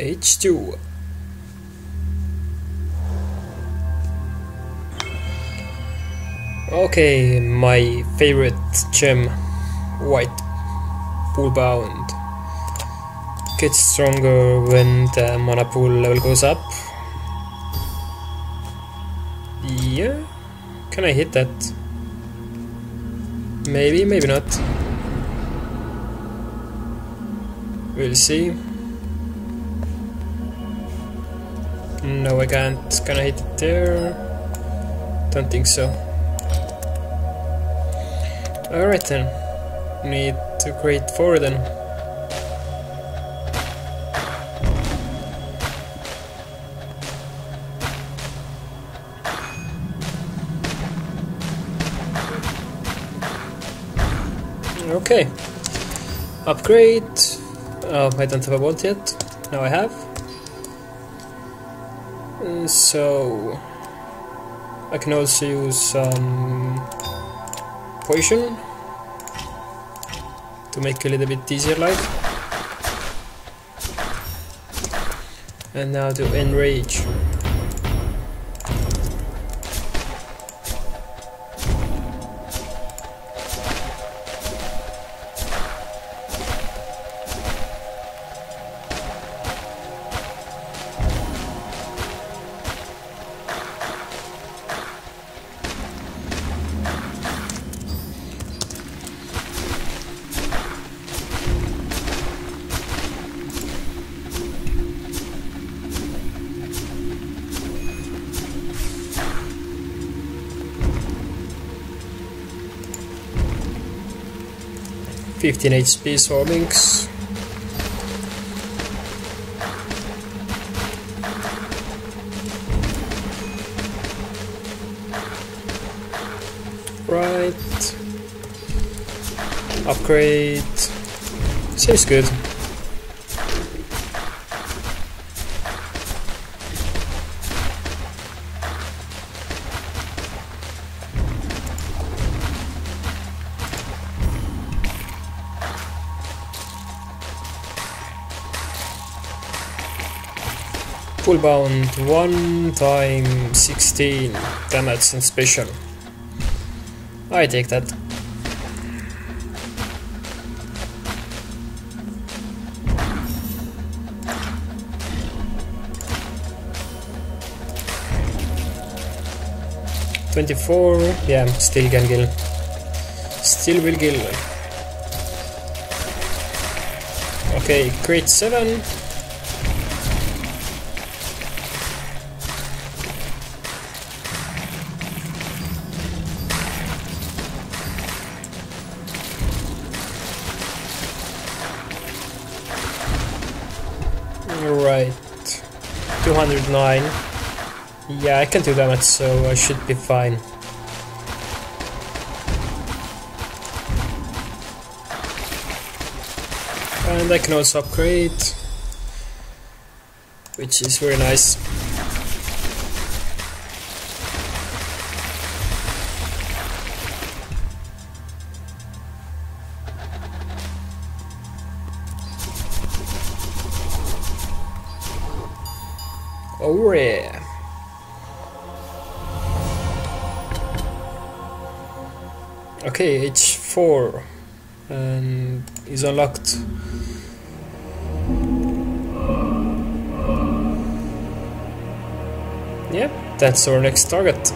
H2. Okay, my favorite gem, white pool bound. Gets stronger when the mana pool level goes up. Yeah, can I hit that? Maybe, maybe not. We'll see. No, I can't. Can I hit it there? Don't think so. Alright then. Need to create four then. Okay. Upgrade. Oh, I don't have a vault yet. Now I have. So I can also use some poison to make a little bit easier life. And now to enrage. Fifteen HP swarmlings. Right. Upgrade. Seems good. Pool bound 1 time 16 damage and special. I take that. Twenty-four, yeah, still can kill. Still will kill. Okay, crit seven. Right. 209. Yeah, I can do damage, so I should be fine. And I can also upgrade, which is very nice. Oh yeah. Okay, H4 and is unlocked. Yep, that's our next target.